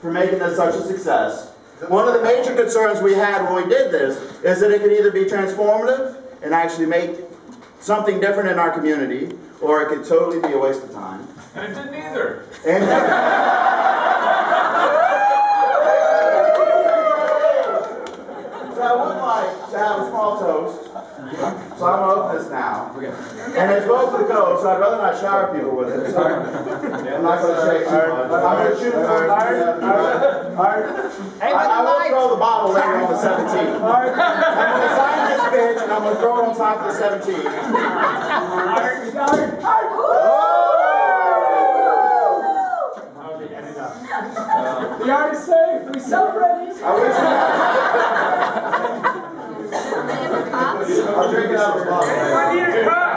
for making this such a success. One of the major concerns we had when we did this is that it could either be transformative and actually make something different in our community, or it could totally be a waste of time. And it didn't either. And so I would like to have a small toast. So I'm gonna open this now. And it's both of the code, so I'd rather not shower people with it. So I'm not going to say I'm going to. I, will throw the bottle later on the 17. I'm going to sign this bitch and I'm going to throw it on top of the 17. Art, art, art. Uh, we already safe. We celebrated. I wish had. I'll drink it out of the bottle.